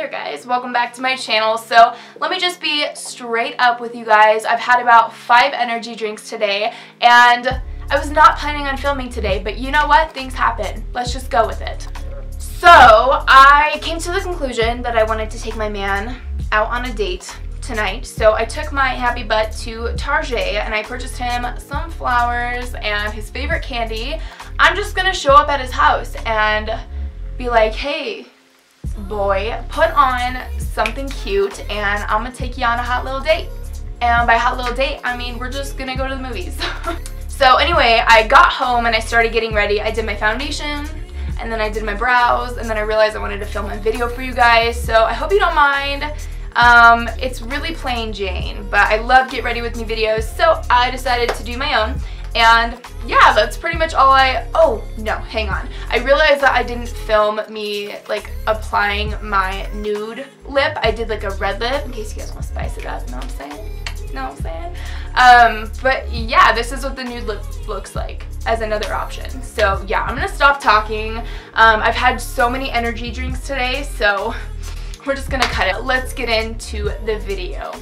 there guys, welcome back to my channel. So let me just be straight up with you guys. I've had about five energy drinks today and I was not planning on filming today, but you know what? Things happen. Let's just go with it. So I came to the conclusion that I wanted to take my man out on a date tonight. So I took my happy butt to Target and I purchased him some flowers and his favorite candy. I'm just gonna show up at his house and be like, hey, boy, put on something cute and I'm gonna take you on a hot little date. And by hot little date, I mean we're just gonna go to the movies. so anyway, I got home and I started getting ready. I did my foundation and then I did my brows and then I realized I wanted to film a video for you guys. So I hope you don't mind. Um, it's really plain Jane, but I love Get Ready With Me videos, so I decided to do my own. And yeah, that's pretty much all I, oh no, hang on. I realized that I didn't film me like applying my nude lip. I did like a red lip in case you guys want to spice it up, you know what I'm saying? Know what I'm saying? Um, but yeah, this is what the nude lip looks like as another option. So yeah, I'm gonna stop talking. Um, I've had so many energy drinks today, so we're just gonna cut it. Let's get into the video.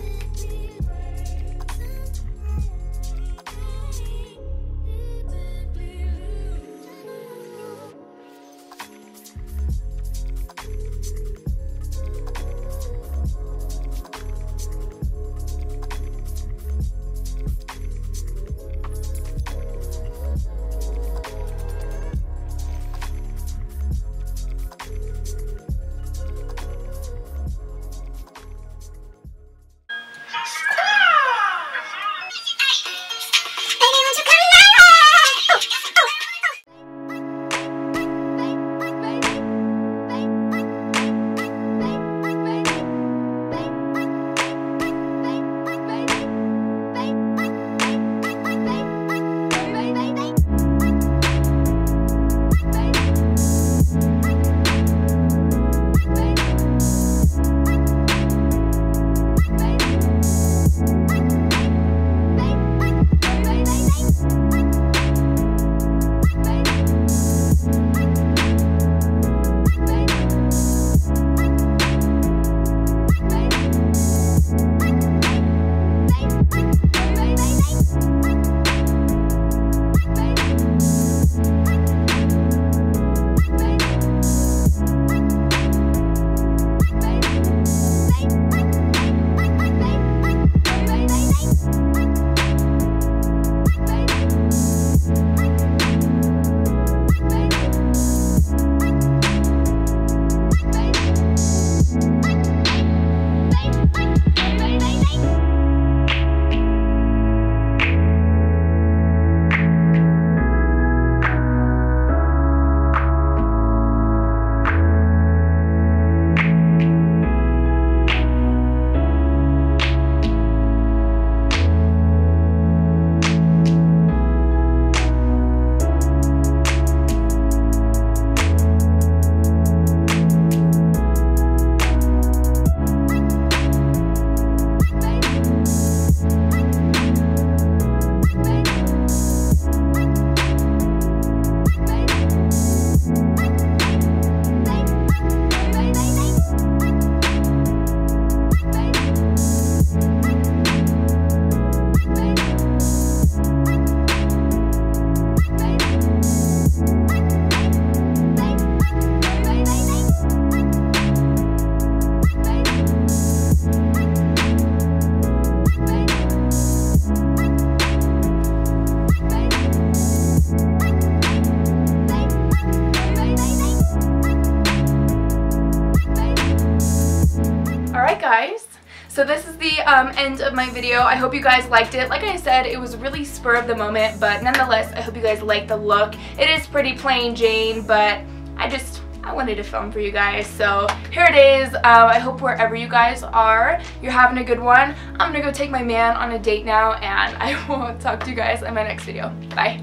Guys. So this is the um, end of my video. I hope you guys liked it. Like I said, it was really spur of the moment, but nonetheless, I hope you guys like the look. It is pretty plain Jane, but I just, I wanted to film for you guys. So here it is. Uh, I hope wherever you guys are, you're having a good one. I'm gonna go take my man on a date now, and I will talk to you guys in my next video. Bye.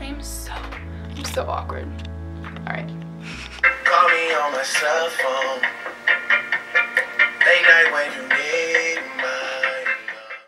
I'm so, I'm so awkward. All right on my cell phone. Late night when you need